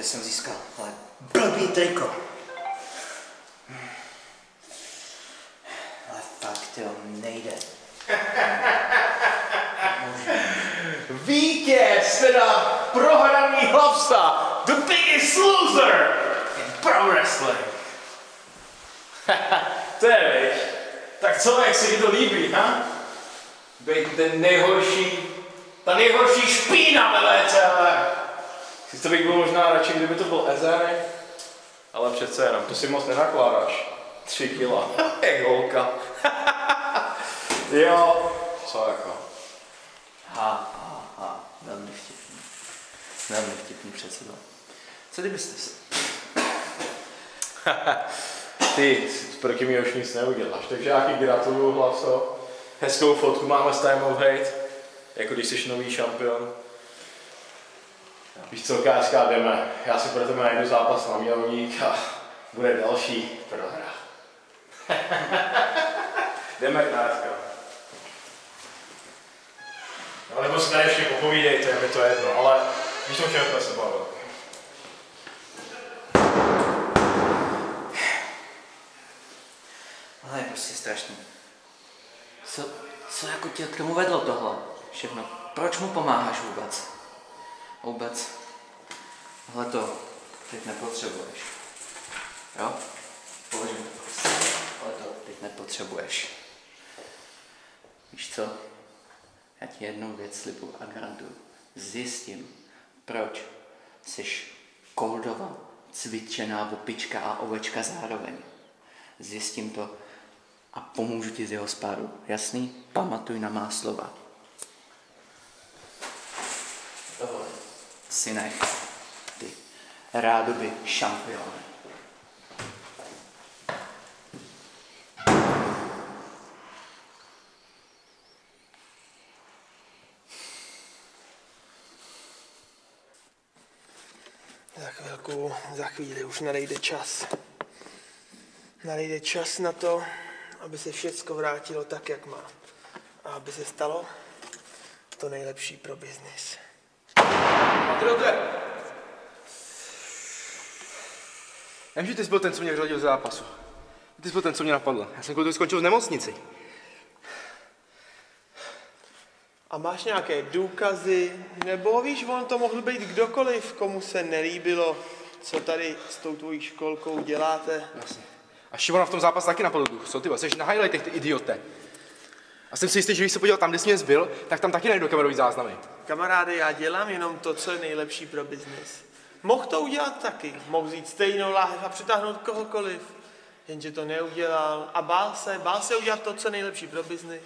kde jsem získal, ale blbý triko. Ale fakt, jo, nejde. Vítěz, teda prohraný hlavsta, the biggest loser in pro wrestling. to je, viď? Tak co, jak se ti to líbí, ha? Být ten nejhorší, ta nejhorší špína ve VCL. Sice bych byl možná radši, kdyby to byl Ezery, ale přece jenom, to si moc nenakládáš. Tři kila, jak holka. jo, co jako. Ha, ha, ha, velmi vtipný. Velmi vtipný předsedo. Co kdybyste se... Ty proti mi už nic neuděláš, takže já ti gratuluju hlaso. Hezkou fotku máme s Time of Hate, jako když jsi nový šampion. Víš co, KSK, jdeme. Já si pro tebe najdu zápas na Mělník a bude další prohra. jdeme KSK. No, nebo si tady ještě popovídejte, mi to jedno, ale víš, o čem jsme se bavili. Ale je prostě strašný. Co, co jako tě k tomu vedlo tohle? Všechno. Proč mu pomáháš vůbec? Vůbec. Tohle to teď nepotřebuješ. Jo? Položím to. Ale to teď nepotřebuješ. Víš co? Já ti jednu věc slibuju a garantuju. Zjistím, proč jsi koldová, cvičená opička a ovečka zároveň. Zjistím to a pomůžu ti z jeho spáru. Jasný? Pamatuj na má slova. Si nech. Ty rádoby šampion. Za chvilku, za chvíli už nadejde čas. Nadejde čas na to, aby se všecko vrátilo tak, jak má. A aby se stalo to nejlepší pro biznis. Já vím, že ty jsi byl ten, co mě vyřadil z zápasu. Ty jsi byl ten, co mě napadl. Já jsem kvůli tomu skončil v nemocnici. A máš nějaké důkazy, nebo víš, on to mohl být kdokoliv, komu se nelíbilo, co tady s tou tvojí školkou děláte. Jasně. A Šimona v tom zápase taky napadl duch. Co ty jsi na highlightech, ty idiote. A jsem si jistý, že když se podíval tam, kde jsi mě zbyl, tak tam taky najdu kamerový záznamy. Kamaráde, já dělám jenom to, co je nejlepší pro biznis. Mohl to udělat taky. Mohl vzít stejnou láhev a přitáhnout kohokoliv. Jenže to neudělal a bál se, bál se udělat to, co je nejlepší pro biznis.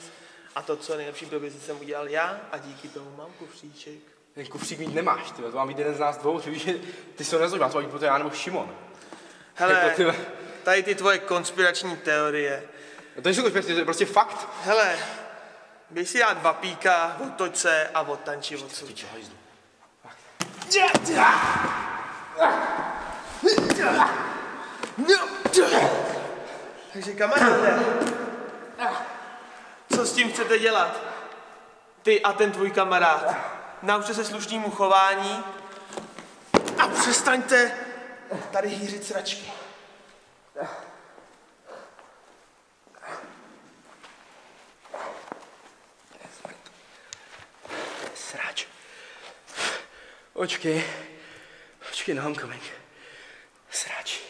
A to, co je nejlepší pro biznis, jsem udělal já a díky tomu mám kufříček. Ten kufřík mít nemáš, ty, to má být jeden z nás dvou, ty víš, že ty se nezaujímá, to má být proto já nebo Šimon. Hele, Jako tady ty tvoje konspirační teorie. No to nejsou konspirace, to je prostě fakt. Hele, běž si dát dva píka, otoč se a odtanči odsud. Takže kamaráde, co s tím chcete dělat? Ty a ten tvůj kamarád. Naučte se slušnému chování a přestaňte tady hýřit sračky. Očkej. Očkej na homecoming. Srač.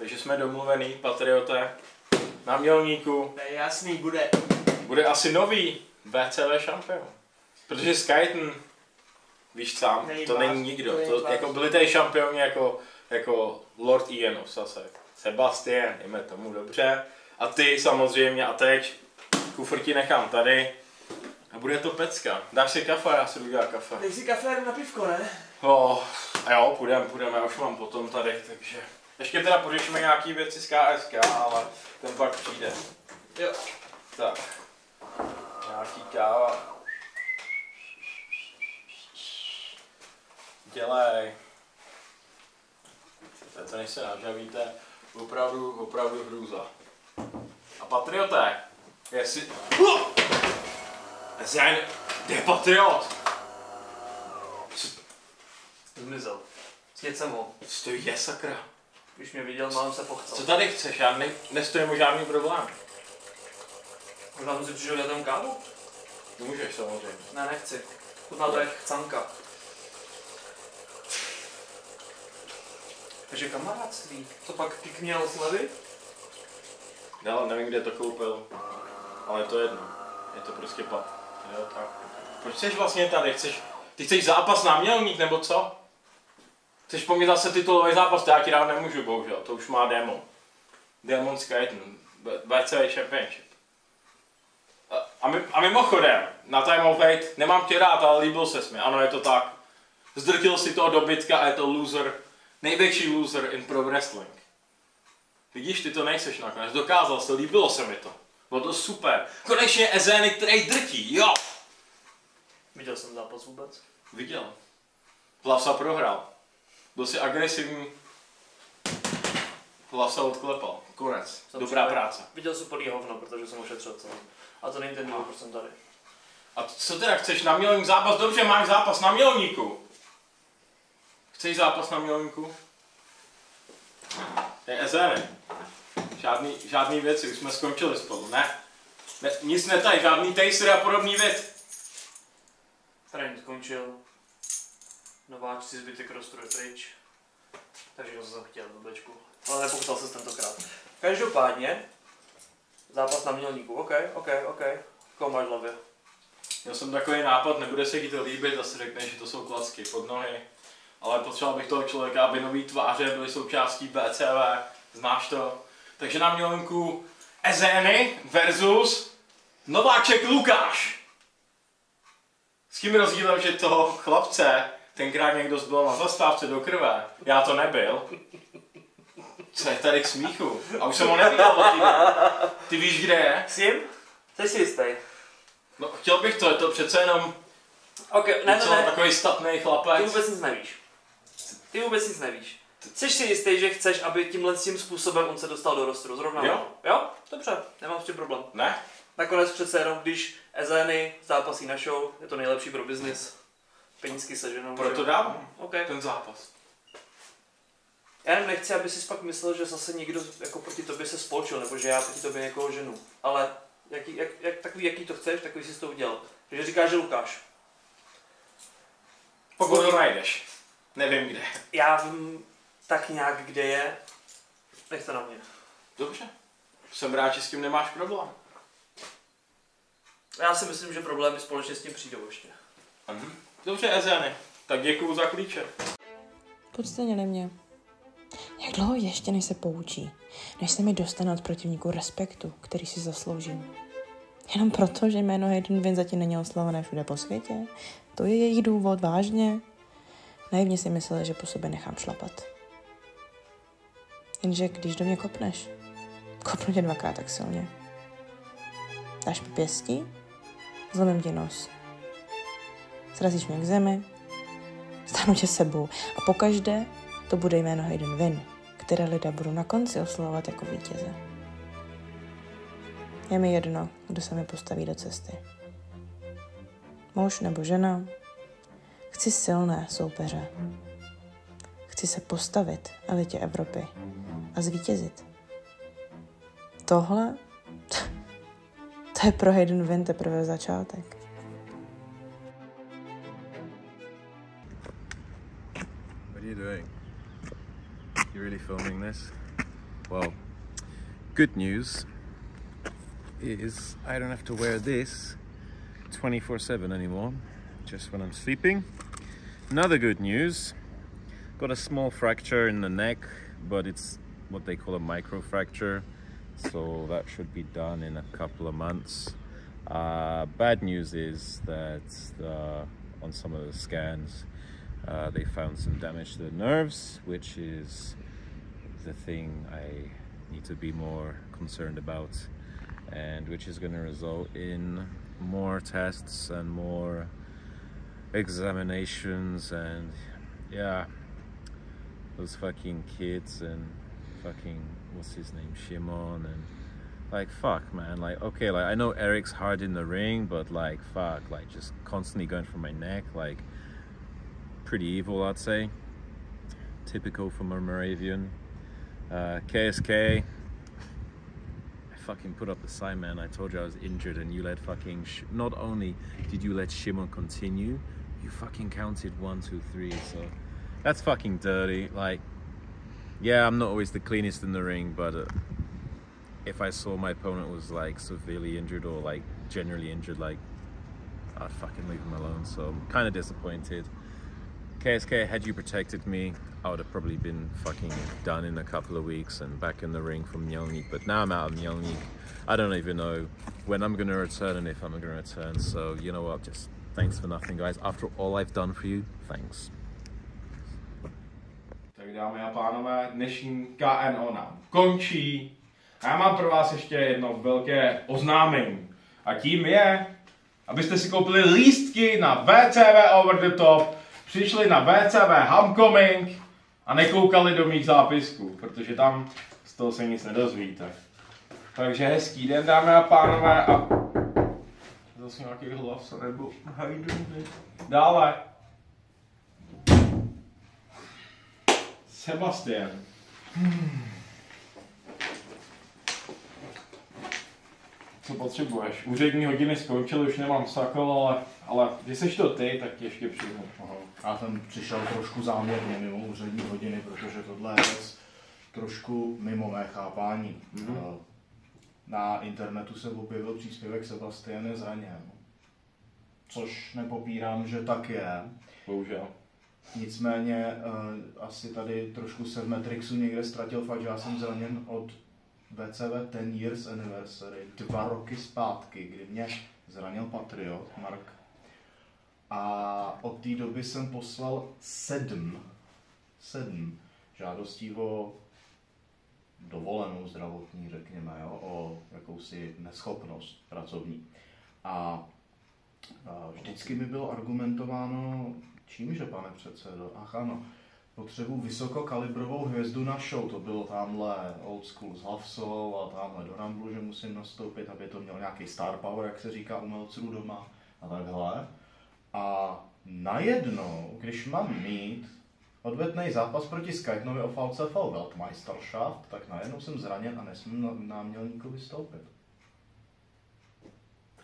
Takže jsme domluvený, Patriote, na Mělníku. To je jasný, bude. Bude asi nový VCV šampion. Protože Skyton, víš sám, Není to není nikdo. to To, jako byli tady šampioni jako, jako Lord Ianov zase. Sebastian, jdeme tomu dobře. A ty samozřejmě, a teď kufr ti nechám tady. A bude to pecka. Dáš si kafe, já si jdu dělat kafe. Dej si kafe na pivko, ne? Oh, a jo, půjdeme, půjdeme, já už mám potom tady, takže... Ještě teda pořešíme nějaký věci z KSK, ale ten pak přijde. Jo. Tak. Nějaký káva. Dělej. To než se nažavíte, opravdu, opravdu hrůza. A patrioté, jestli... Uh! Zajn, kde je patriot? Zmizel. Sněd jsem ho. Co to je sakra? Když mě viděl, málem se pochcel. Co tady chceš? Já ne, nestojím o žádný problém. Možná jsem si přišel tam kávu? Můžeš samozřejmě. Ne, nechci. Chutná to jak chcanka. Takže kamarádství. Co pak Kik měl slevy? Já nevím, kde to koupil, ale to je jedno. Je to prostě pat. Jo, tak. Proč jsi vlastně tady? Chceš, ty chceš zápas na mělník, nebo co? Chceš po mně zase titulový zápas, to já ti dát nemůžu, bohužel, to už má démon. Demon Skyton, BCV Championship. A, a, mi, a mimochodem, na Time of Hate, nemám tě rád, ale líbil ses mi, ano, je to tak. Zdrtil si toho dobytka a je to loser, největší loser in pro wrestling. Vidíš, ty to nejseš nakonec, dokázal jsi, líbilo se mi to. Bylo to super. Konečně Ezeny, který drtí, jo! Viděl jsem zápas vůbec. Viděl. Hlasa prohrál. Byl si agresivní. Hlasa odklepal. Konec. Jsem Dobrá připraven. práce. Viděl jsem plný hovno, protože jsem ošetřil celý. A to není ten důvod, proč jsem tady. A co teda chceš na milník zápas? Dobře, máš zápas na milníku. Chceš zápas na milníku? Je Ezeny. Žádný, žádný věci, už jsme skončili spolu, ne? ne nic netaj, žádný taster a podobný věc. Trénink skončil. Nováčci zbytek rostu je pryč. Takže ho jsem chtěl, blbečku. Ale nepochcel se tentokrát. Každopádně, zápas na mělníku. OK, OK, OK. Koho máš hlavě? Měl jsem takový nápad, nebude se ti to líbit, zase řekne, že to jsou klacky pod nohy. Ale potřeboval bych toho člověka, aby nový tváře byly součástí BCV, znáš to. Takže na mělinku Ezeny versus Nováček Lukáš. S tím rozdílem, že toho chlapce tenkrát někdo zbyl na zastávce do krve. Já to nebyl. Co je tady k smíchu? A už jsem ho neviděl. Ty víš, kde je? S ním? Jsi si jistý? No, chtěl bych to, je to přece jenom OK, ne, ne, ne. takový statný Ty chlapec. vůbec nic nevíš. Ty vůbec nic nevíš. Jsi si jistý, že chceš, aby tímhle tím způsobem on se dostal do rostru? Zrovna Jo. Jo? Dobře, nemám s tím problém. Ne? Nakonec přece jenom, když Ezeny zápasí na show, je to nejlepší pro biznis. Penízky seženou. Proto že jo? dávám OK. ten zápas. Já jenom nechci, aby si pak myslel, že zase někdo jako proti tobě se spolčil, nebo že já proti tobě někoho ženu. Ale jaký, jak, jak, takový, jaký to chceš, takový jsi to udělal. Takže říkáš, že Lukáš. Pokud ho najdeš. Nevím kde. Já vím tak nějak, kde je. Nech to na mě. Dobře. Jsem rád, že s tím nemáš problém. Já si myslím, že problémy společně s tím přijdou ještě. Mhm. Dobře, Ezeny. Tak děkuju za klíče. Podstatně mě. Jak dlouho ještě, než se poučí, než se mi dostane od protivníků respektu, který si zasloužím? Jenom proto, že jméno Hayden Vin zatím není oslovené všude po světě? To je jejich důvod, vážně? Naivně si mysleli, že po sobě nechám šlapat. Jenže když do mě kopneš, kopnu tě dvakrát tak silně. Dáš pěstí, zlomím ti nos. Srazíš mě k zemi, stanu tě sebou a pokaždé to bude jméno Hayden Win, které lidé budou na konci oslovovat jako vítěze. Je mi jedno, kdo se mi postaví do cesty. Muž nebo žena. Chci silné soupeře. Chci se postavit elitě Evropy a zvítězit. Tohle, to je pro Hayden Win teprve začátek. Doing? You really filming this? Well, good news is I don't have to wear this 24 7 anymore, just when I'm sleeping. Another good news got a small fracture in the neck, but it's what they call a microfracture, so that should be done in a couple of months. Uh, bad news is that uh, on some of the scans, uh, they found some damage to the nerves, which is the thing I need to be more concerned about, and which is going to result in more tests and more examinations and yeah, those fucking kids and fucking what's his name, Shimon and like fuck man like okay like i know eric's hard in the ring but like fuck like just constantly going for my neck like pretty evil i'd say typical from a moravian uh, ksk i fucking put up the sign man i told you i was injured and you let fucking not only did you let shimon continue you fucking counted one two three so that's fucking dirty like yeah i'm not always the cleanest in the ring but uh, if I saw my opponent was like severely injured or like generally injured, like I'd fucking leave him alone. So I'm kind of disappointed. KSK, had you protected me, I would have probably been fucking done in a couple of weeks and back in the ring from Mjolnir. But now I'm out of Mjolnir. I don't even know when I'm gonna return and if I'm gonna return. So you know what? Just thanks for nothing, guys. After all I've done for you, thanks. Tak dámy a pánové, dnešní KNO nám končí. A já mám pro vás ještě jedno velké oznámení. A tím je, abyste si koupili lístky na VCV Over the Top, přišli na VCV Homecoming a nekoukali do mých zápisků, protože tam z toho se nic nedozvíte. Takže hezký den, dámy a pánové, a zase nějaký hlas nebo hajdu. Dále. Sebastian. Co potřebuješ? Úřední hodiny skončily, už nemám sakol, ale, ale když seš to ty, tak ještě přijmu. Já jsem přišel trošku záměrně mimo úřední hodiny, protože tohle je věc trošku mimo mé chápání. Mm-hmm. Na internetu se objevil příspěvek Sebastian je zraněn. Což nepopírám, že tak je. Bohužel. Nicméně uh, asi tady trošku se v Matrixu někde ztratil fakt, že já jsem zraněn od VCV 10 Years Anniversary, dva roky zpátky, kdy mě zranil Patriot, Mark. A od té doby jsem poslal sedm, sedm žádostí o dovolenou zdravotní, řekněme, jo, o jakousi neschopnost pracovní. A, a vždycky mi bylo argumentováno, čímže, pane předsedo? Ach ano, potřebuji vysokokalibrovou hvězdu na show. To bylo tamhle old school s Hlavsou a tamhle do Ramblu, že musím nastoupit, aby to měl nějaký star power, jak se říká umělců doma a takhle. A najednou, když mám mít odvetný zápas proti Skytenovi o VCF Weltmeisterschaft, tak najednou jsem zraněn a nesmím na, na mělníku vystoupit.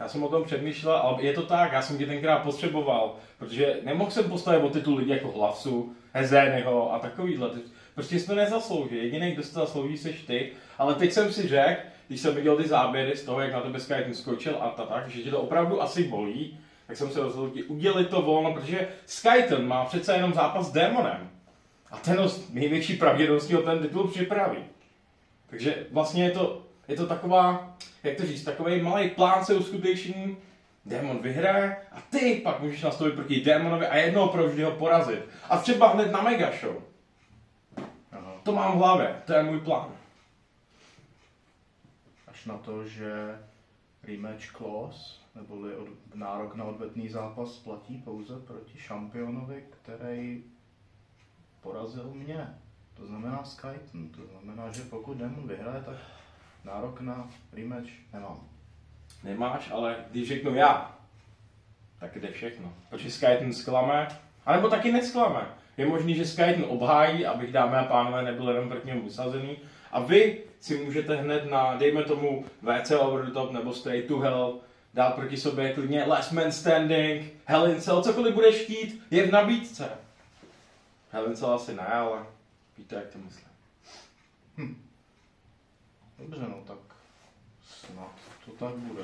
Já jsem o tom přemýšlel, ale je to tak, já jsem tě tenkrát potřeboval, protože nemohl jsem postavit o titul lidi jako Hlavsu, Hezeného a takovýhle. Prostě jsme nezasloužili. Jediný, kdo se zaslouží, seš ty. Ale teď jsem si řekl, když jsem viděl ty záběry z toho, jak na tebe Skyton skočil a ta tak, že tě to opravdu asi bolí, tak jsem se rozhodl ti udělit to volno, protože Skyton má přece jenom zápas s démonem. A ten největší pravděpodobností o ten titul připraví. Takže vlastně je to, je to taková, jak to říct, takový malý plán se uskuteční, démon vyhraje a ty pak můžeš nastoupit proti démonovi a jednou provždy ho porazit. A třeba hned na mega show. Aha. To mám v hlavě, to je můj plán. Až na to, že rematch clause, neboli od, nárok na odvetný zápas platí pouze proti šampionovi, který porazil mě. To znamená Skyton. To znamená, že pokud Demon vyhraje, tak nárok na rematch nemám. Nemáš, ale když řeknu já, tak jde všechno. Protože Skyton zklame, anebo taky nesklame. Je možný, že Skyton obhájí, abych dámy a pánové nebyl jenom proti němu usazený. A vy si můžete hned na, dejme tomu, VC Over the Top nebo Straight to Hell dát proti sobě klidně Last Man Standing, Hell in Cell, cokoliv budeš chtít, je v nabídce. Hell in Cell asi ne, ale víte, jak to myslím. Dobře, no tak snad to tak bude.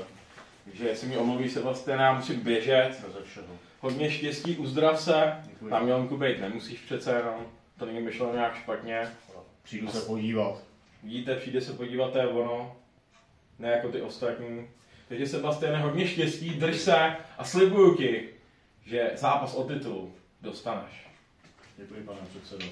Takže jestli mi omluví Sebastian, já musím běžet. Hodně štěstí, uzdrav se. Děkuji. Na Milanku být nemusíš přece jenom. To není myšleno nějak špatně. Přijdu se podívat. Vidíte, přijde se podívat, to je ono. Ne jako ty ostatní. Takže Sebastiane, hodně štěstí, drž se a slibuju ti, že zápas o titul dostaneš. Děkuji, pane předsedo.